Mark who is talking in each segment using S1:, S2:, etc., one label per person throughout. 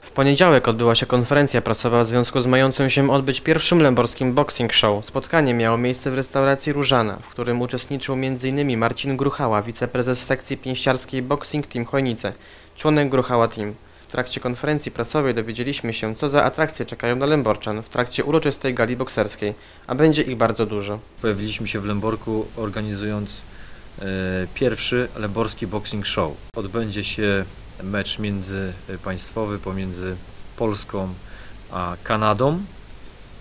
S1: W poniedziałek odbyła się konferencja prasowa w związku z mającym się odbyć pierwszym lęborskim boxing show. Spotkanie miało miejsce w restauracji Różana, w którym uczestniczył m.in. Marcin Gruchała, wiceprezes sekcji pięściarskiej Boxing Team Chojnice, członek Gruchała Team. W trakcie konferencji prasowej dowiedzieliśmy się, co za atrakcje czekają na Lęborczan w trakcie uroczystej gali bokserskiej, a będzie ich bardzo dużo.
S2: Pojawiliśmy się w Lęborku organizując e, pierwszy Lęborski Boxing Show. Odbędzie się mecz międzypaństwowy pomiędzy Polską a Kanadą.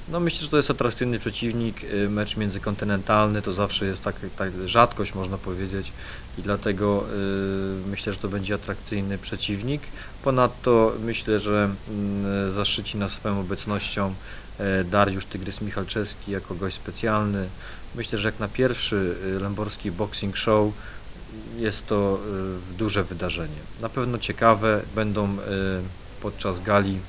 S2: No myślę, że to jest atrakcyjny przeciwnik. e, Mecz międzykontynentalny to zawsze jest tak, tak rzadkość można powiedzieć i dlatego e, myślę, że to będzie atrakcyjny przeciwnik. Ponadto myślę, że mm, zaszczyci nas swoją obecnością e, Dariusz Tygrys Michalczewski jako gość specjalny. Myślę, że jak na pierwszy y, Lęborski Boxing Show jest to y, duże wydarzenie. Na pewno ciekawe będą y, podczas gali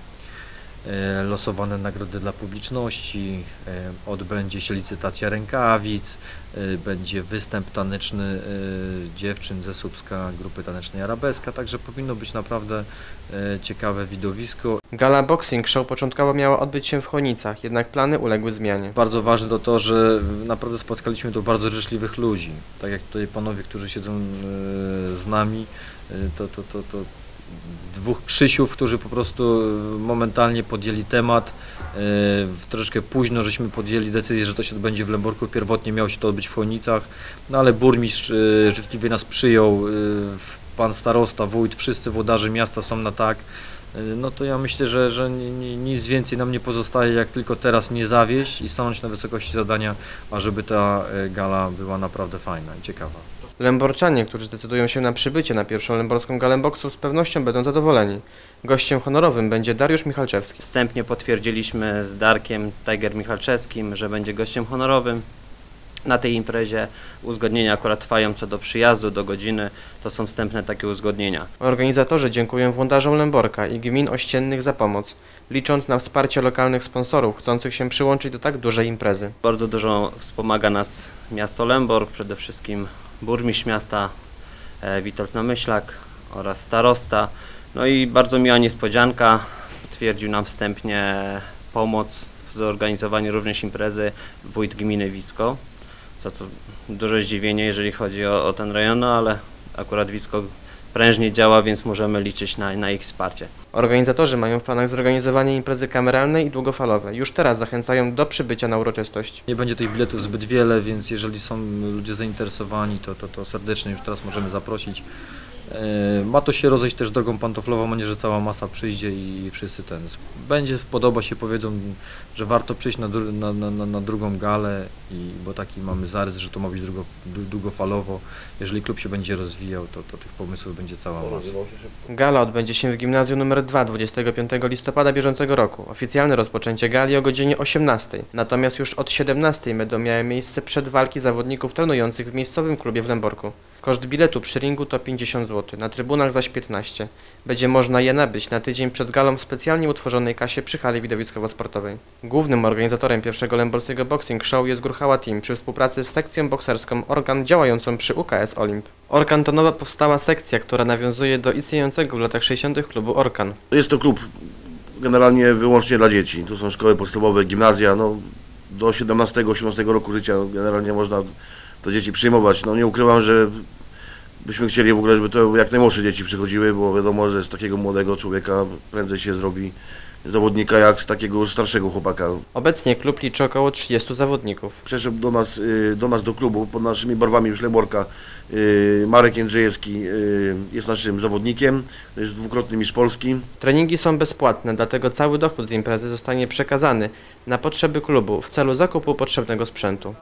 S2: losowane nagrody dla publiczności, y, odbędzie się licytacja rękawic, y, będzie występ taneczny dziewczyn ze Słupska grupy tanecznej Arabeska, także powinno być naprawdę ciekawe widowisko.
S1: Gala Boxing Show początkowo miała odbyć się w Chojnicach, jednak plany uległy zmianie.
S2: Bardzo ważne to to, że naprawdę spotkaliśmy tu bardzo życzliwych ludzi. Tak jak tutaj panowie, którzy siedzą e, z nami, e, to, to, to, to dwóch Krzysiów, którzy po prostu e, momentalnie podjęli temat. E, Troszeczkę późno żeśmy podjęli decyzję, że to się odbędzie w Lęborku. Pierwotnie miało się to odbyć w Chłodnicach, no ale burmistrz e, życzliwie nas przyjął, pan starosta, wójt, wszyscy włodarze miasta są na tak. E, No to ja myślę, że, że ni- ni- nic więcej nam nie pozostaje, jak tylko teraz nie zawieść i stanąć na wysokości zadania, ażeby ta e, gala była naprawdę fajna i ciekawa.
S1: Lęborczanie, którzy zdecydują się na przybycie na pierwszą lęborską galę boksu z pewnością będą zadowoleni. Gościem honorowym będzie Dariusz Michalczewski.
S3: Wstępnie potwierdziliśmy z Darkiem Tiger Michalczewskim, że będzie gościem honorowym na tej imprezie. Uzgodnienia akurat trwają co do przyjazdu, do godziny. To są wstępne takie uzgodnienia.
S1: Organizatorzy dziękują włodarzom Lęborka i gmin ościennych za pomoc, licząc na wsparcie lokalnych sponsorów chcących się przyłączyć do tak dużej imprezy.
S3: Bardzo dużo wspomaga nas miasto Lęborg, przede wszystkim burmistrz miasta e, Witold Namyślak oraz starosta. No i bardzo miła niespodzianka. Potwierdził nam wstępnie pomoc w zorganizowaniu również imprezy wójt gminy Wicko. Za co duże zdziwienie, jeżeli chodzi o, o ten rejon, no ale akurat Wicko prężnie działa, więc możemy liczyć na, na ich wsparcie.
S1: Organizatorzy mają w planach zorganizowanie imprezy kameralnej i długofalowej. Już teraz zachęcają do przybycia na uroczystość.
S2: Nie będzie tych biletów zbyt wiele, więc jeżeli są ludzie zainteresowani, to, to, to serdecznie już teraz możemy zaprosić. E, Ma to się rozejść też drogą pantoflową, a nie, że cała masa przyjdzie i wszyscy ten. Będzie, podoba się, powiedzą, że warto przyjść na, dru- na, na, na, drugą galę, i, bo taki mamy zarys, że to ma być długo, dłu- długofalowo. Jeżeli klub się będzie rozwijał, to, to tych pomysłów będzie cała masa.
S1: Gala odbędzie się w gimnazjum nr 2 25 listopada bieżącego roku. Oficjalne rozpoczęcie gali o godzinie 18. Natomiast już od 17 będą miały miejsce przedwalki zawodników trenujących w miejscowym klubie w Lęborku. Koszt biletu przy ringu to 50 zł, na trybunach zaś 15. Będzie można je nabyć na tydzień przed galą w specjalnie utworzonej kasie przy hali widowiskowo-sportowej. Głównym organizatorem pierwszego lęborskiego boxing show jest Gruchała Team przy współpracy z sekcją bokserską Organ działającą przy UKS Olimp. Orkan to nowa powstała sekcja, która nawiązuje do istniejącego w latach 60. klubu Orkan.
S4: Jest to klub generalnie wyłącznie dla dzieci. Tu są szkoły podstawowe, gimnazja. No, do 17-18 roku życia generalnie można to dzieci przyjmować. No, nie ukrywam, że byśmy chcieli w ogóle, żeby to jak najmłodsze dzieci przychodziły, bo wiadomo, że z takiego młodego człowieka prędzej się zrobi zawodnika jak z takiego starszego chłopaka.
S1: Obecnie klub liczy około 30 zawodników.
S4: Przeszedł do nas, y, do nas do klubu pod naszymi barwami już Leborka. y, Marek Jędrzejewski y, jest naszym zawodnikiem, jest dwukrotny mistrz Polski.
S1: Treningi są bezpłatne, dlatego cały dochód z imprezy zostanie przekazany na potrzeby klubu w celu zakupu potrzebnego sprzętu.